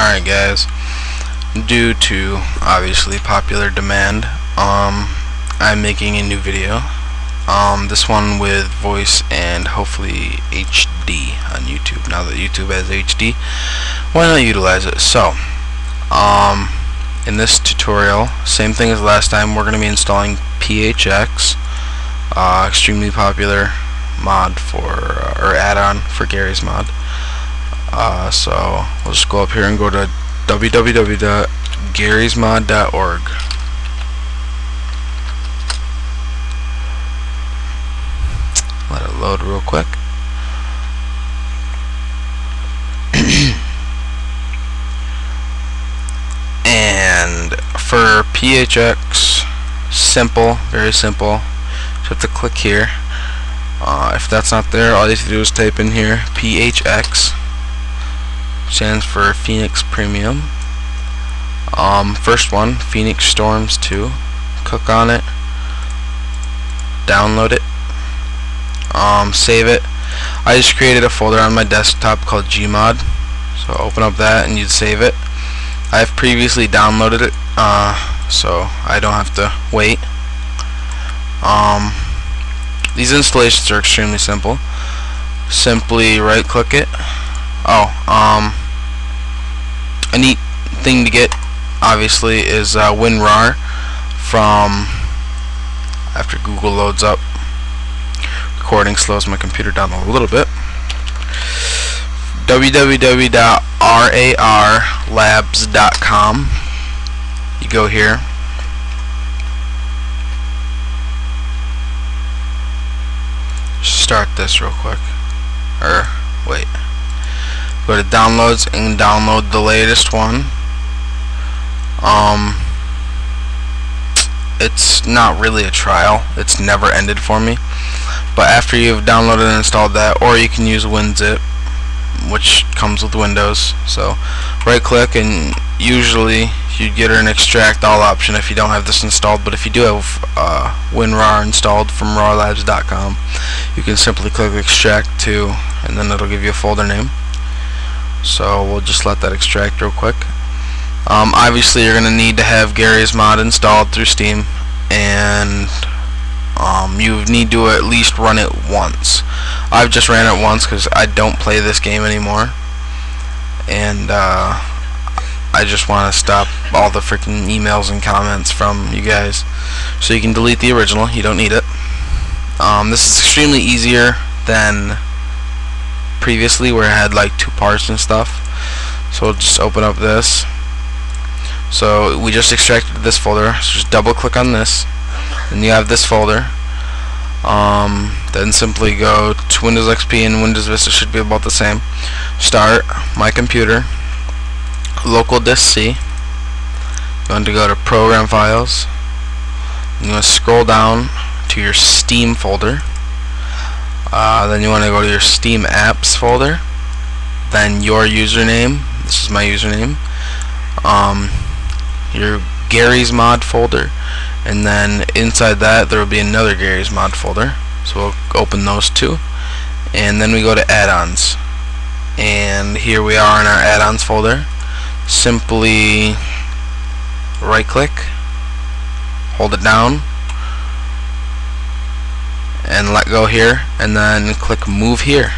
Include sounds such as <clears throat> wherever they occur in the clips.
Alright guys, due to obviously popular demand, um, I'm making a new video. Um, this one with voice and hopefully HD on YouTube. Now that YouTube has HD, why not utilize it? So, um, in this tutorial, same thing as last time, we're going to be installing PHX, uh, extremely popular mod for, or add-on for Garry's Mod. Uh, so we'll just go up here and go to www.garrysmod.org. Let it load real quick. <clears throat> and for PHX, simple, very simple. Just have to click here. Uh, if that's not there, all you have to do is type in here PHX stands for Phoenix Premium. Um, first one, Phoenix Storms 2. Click on it. Download it. Um, save it. I just created a folder on my desktop called Gmod. So open up that and you'd save it. I've previously downloaded it, uh, so I don't have to wait. Um, these installations are extremely simple. Simply right click it. Oh, um, a neat thing to get obviously is uh, WinRAR from after Google loads up. Recording slows my computer down a little bit. Www.rarlabs.com you go here. Start this real quick. Or wait go to downloads and download the latest one. Um it's not really a trial. It's never ended for me. But after you've downloaded and installed that or you can use WinZip which comes with Windows. So right click and usually you'd get an extract all option if you don't have this installed. But if you do have uh, WinRAR installed from rarlabs.com you can simply click extract to and then it'll give you a folder name so we'll just let that extract real quick. Um, obviously you're gonna need to have Garry's mod installed through Steam and um, you need to at least run it once. I've just ran it once because I don't play this game anymore and uh, I just want to stop all the freaking emails and comments from you guys. So you can delete the original. You don't need it. Um, this is extremely easier than previously where I had like two parts and stuff. So we'll just open up this. So we just extracted this folder. So just double click on this. And you have this folder. Um, then simply go to Windows XP and Windows Vista should be about the same. Start my computer local disk C. Want to go to program files. You want to scroll down to your Steam folder uh, then you want to go to your Steam apps folder. Then your username this is my username. Um, your Garry's mod folder. And then inside that there will be another Garry's mod folder. So we'll open those two. And then we go to add-ons. And here we are in our add-ons folder. Simply right click hold it down and let go here and then click move here.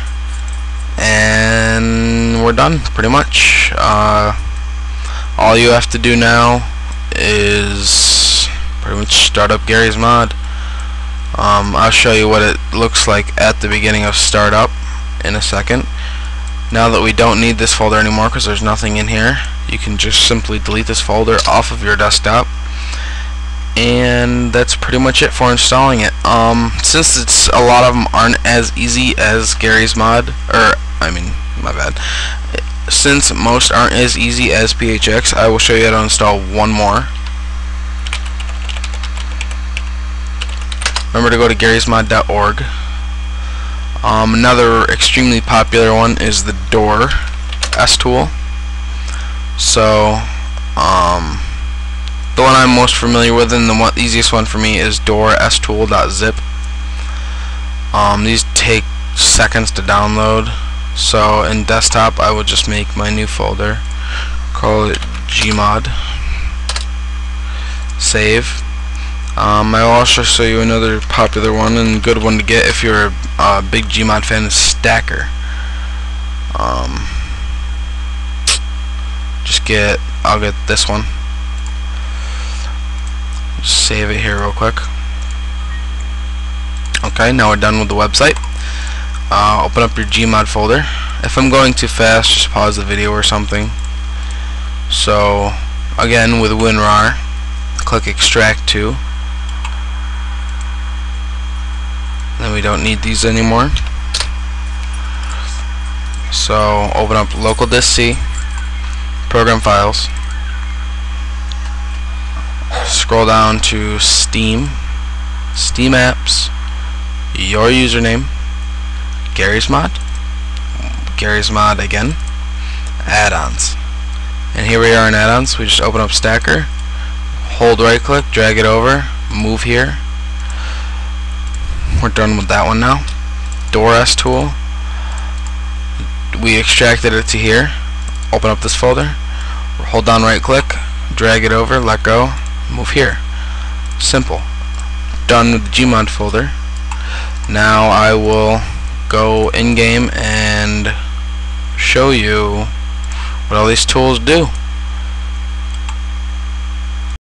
And we're done pretty much. Uh, all you have to do now is pretty much start up Garry's mod. Um, I'll show you what it looks like at the beginning of startup in a second. Now that we don't need this folder anymore because there's nothing in here you can just simply delete this folder off of your desktop and that's pretty much it for installing it. Um, since it's a lot of them aren't as easy as Garry's mod or I mean my bad. Since most aren't as easy as PHX I will show you how to install one more. Remember to go to garrysmod.org um, another extremely popular one is the door S tool. So um, the one I'm most familiar with and the one, easiest one for me is door stool.zip. Um, these take seconds to download. So in desktop I will just make my new folder call it Gmod save um, I will also show you another popular one and good one to get if you're a, a big Gmod fan is Stacker um, just get I'll get this one save it here real quick. Okay now we're done with the website. Uh, open up your Gmod folder. If I'm going too fast just pause the video or something. So again with WinRAR click extract to. Then we don't need these anymore. So open up local disk C program files scroll down to Steam. Steam apps. Your username. Garry's Mod. Garry's Mod again. Add-ons. And here we are in add-ons. We just open up Stacker. Hold right click drag it over. Move here. We're done with that one now. DORS tool. We extracted it to here. Open up this folder. Hold down right click drag it over. Let go move here. Simple. Done with the Gmod folder. Now I will go in game and show you what all these tools do